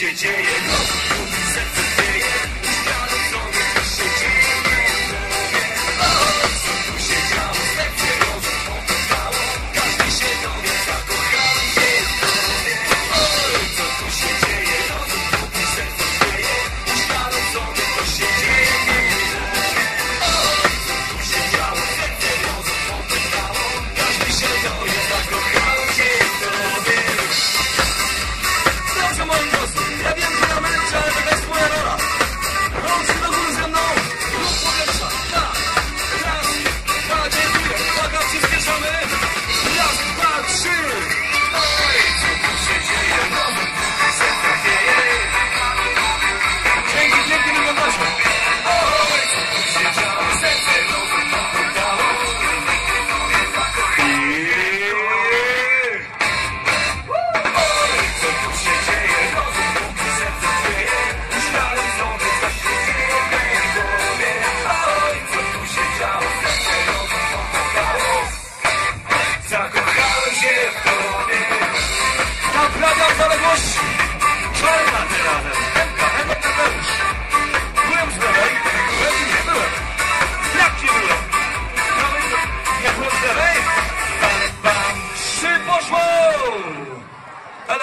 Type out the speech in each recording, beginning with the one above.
się dzieje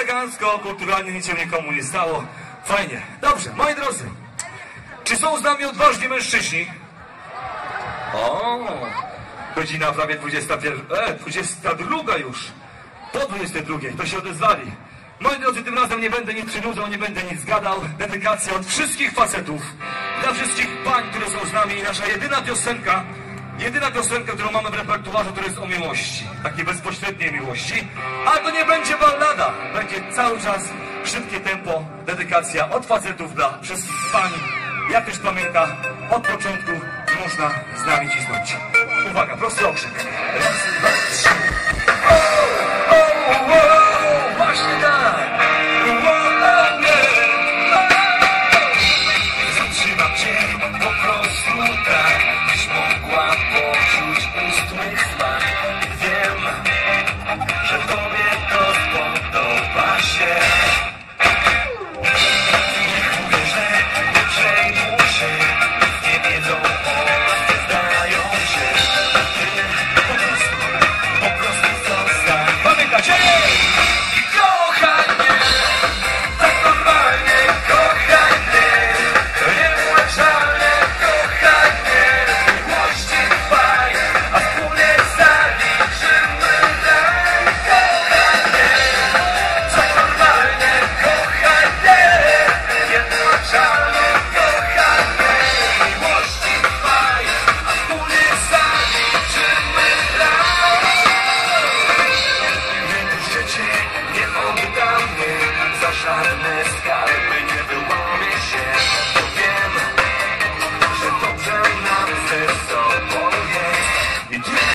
Elegancko, kulturalnie, nic się nikomu nie stało. Fajnie. Dobrze, moi drodzy. Czy są z nami odważni mężczyźni? O, godzina prawie 21. E, 22 już. Po 22 to się odezwali. Moi drodzy, tym razem nie będę nic przynudzał, nie będę nic gadał. Dedykacja od wszystkich facetów, dla wszystkich pań, które są z nami. I nasza jedyna piosenka, jedyna piosenka, którą mamy w repertuarze, to jest o miłości. Takiej bezpośredniej miłości. Ale to nie będzie ballada. Będzie cały czas szybkie tempo, dedykacja od facetów dla wszystkich pań. Jak też pamięta, od początku można z nami cisnąć. Uwaga, prosty okrzyk. Raz,